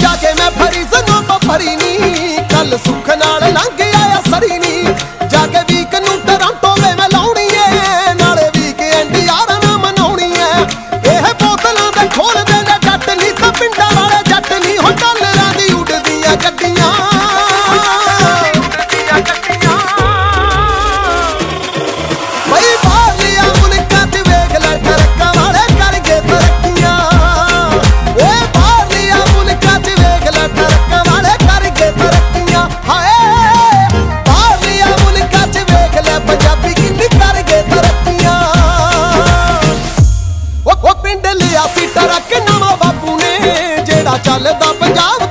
ਜਾ ਕੇ ਮੈਂ free snow ਬਫਰੀ ਨੀ। ਕੱਲ ਸੁਖਨਾ ਲਿਆ ਸੀ ਟਰੱਕ ਨਵਾਂ ਬਾਪੂ ਨੇ ਜਿਹੜਾ ਚੱਲਦਾ ਪੰਜਾਬ